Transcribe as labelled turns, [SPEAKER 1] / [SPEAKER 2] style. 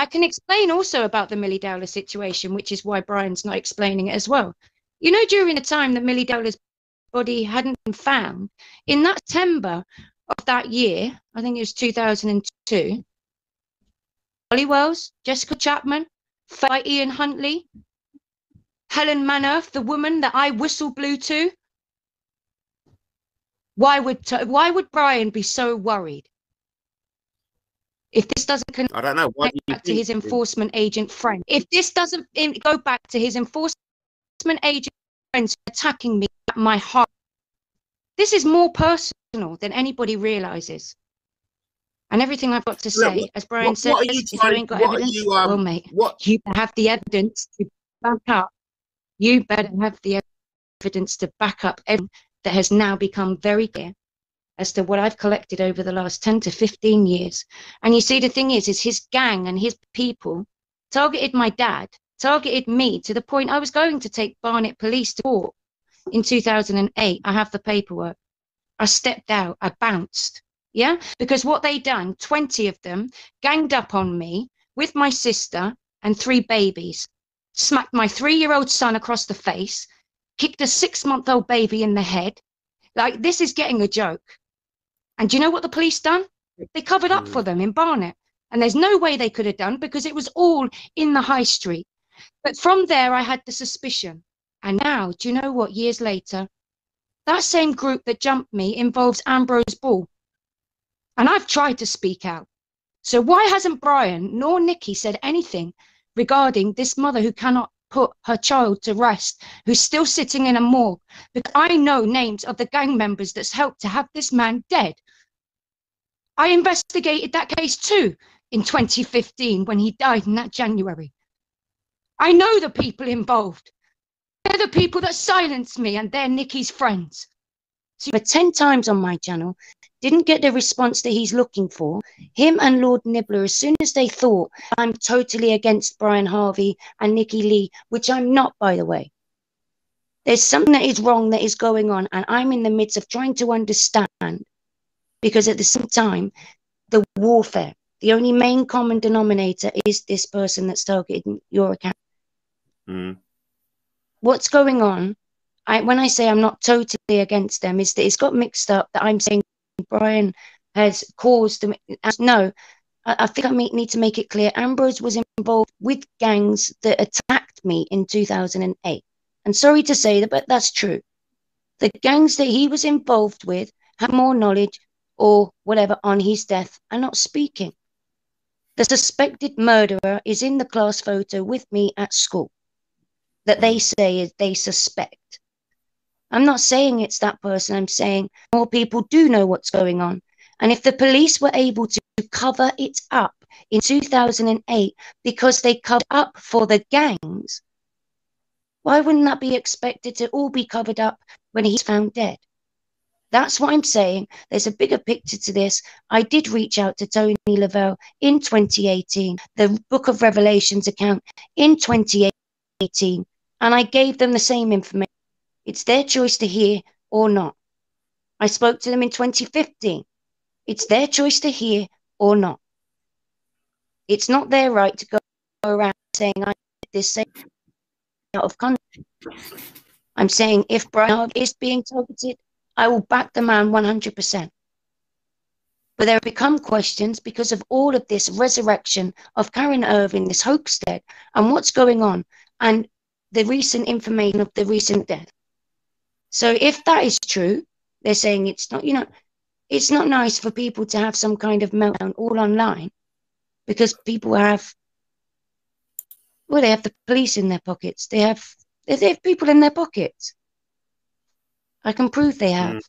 [SPEAKER 1] I can explain also about the Milly Dowler situation, which is why Brian's not explaining it as well. You know, during the time that Milly Dowler's body hadn't been found, in that September of that year, I think it was 2002, Holly Wells, Jessica Chapman, Fight Ian Huntley, Helen Mannerth, the woman that I whistle blew to. Why would why would Brian be so worried? If this doesn't connect
[SPEAKER 2] I don't know. Why do
[SPEAKER 1] back to his enforcement agent friend, if this doesn't go back to his enforcement agent friends attacking me at my heart, this is more personal than anybody realizes. And everything I've got to say,
[SPEAKER 2] Look,
[SPEAKER 1] as Brian
[SPEAKER 2] what-
[SPEAKER 1] said,
[SPEAKER 2] what are you
[SPEAKER 1] if you
[SPEAKER 2] trying-
[SPEAKER 1] ain't got
[SPEAKER 2] what
[SPEAKER 1] evidence,
[SPEAKER 2] you, um,
[SPEAKER 1] well, mate,
[SPEAKER 2] What?
[SPEAKER 1] you have the evidence to back up. You better have the evidence to back up everything that has now become very clear as to what I've collected over the last 10 to 15 years. And you see, the thing is, is his gang and his people targeted my dad, targeted me to the point I was going to take Barnet police to court in 2008. I have the paperwork. I stepped out, I bounced. Yeah, because what they done, 20 of them ganged up on me with my sister and three babies, smacked my three year old son across the face, kicked a six month old baby in the head. Like, this is getting a joke. And do you know what the police done? They covered up for mm. them in Barnet. And there's no way they could have done because it was all in the high street. But from there, I had the suspicion. And now, do you know what? Years later, that same group that jumped me involves Ambrose Ball. And I've tried to speak out. So why hasn't Brian nor Nikki said anything regarding this mother who cannot put her child to rest, who's still sitting in a morgue? Because I know names of the gang members that's helped to have this man dead. I investigated that case too in 2015 when he died in that January. I know the people involved. They're the people that silenced me and they're Nikki's friends. So for 10 times on my channel, didn't get the response that he's looking for. Him and Lord Nibbler, as soon as they thought I'm totally against Brian Harvey and Nikki Lee, which I'm not, by the way. There's something that is wrong that is going on, and I'm in the midst of trying to understand because at the same time, the warfare, the only main common denominator is this person that's targeting your account.
[SPEAKER 2] Mm.
[SPEAKER 1] What's going on? I, when I say I'm not totally against them, is that it's got mixed up that I'm saying Brian has caused them. No, I, think I need to make it clear. Ambrose was involved with gangs that attacked me in 2008. And sorry to say that, but that's true. The gangs that he was involved with have more knowledge or whatever on his death and not speaking. The suspected murderer is in the class photo with me at school that they say is they suspect. I'm not saying it's that person. I'm saying more people do know what's going on. And if the police were able to cover it up in 2008 because they covered up for the gangs, why wouldn't that be expected to all be covered up when he's found dead? That's what I'm saying. There's a bigger picture to this. I did reach out to Tony Lavelle in 2018, the Book of Revelations account in 2018, and I gave them the same information. It's their choice to hear or not. I spoke to them in 2015. It's their choice to hear or not. It's not their right to go around saying I did this out of context. I'm saying if Brian is being targeted, I will back the man 100%. But there have become questions because of all of this resurrection of Karen Irving, this Hoaxtead, and what's going on, and the recent information of the recent death. So if that is true, they're saying it's not, you know, it's not nice for people to have some kind of meltdown all online because people have, well, they have the police in their pockets. They have, they have people in their pockets. I can prove they have.
[SPEAKER 2] Mm.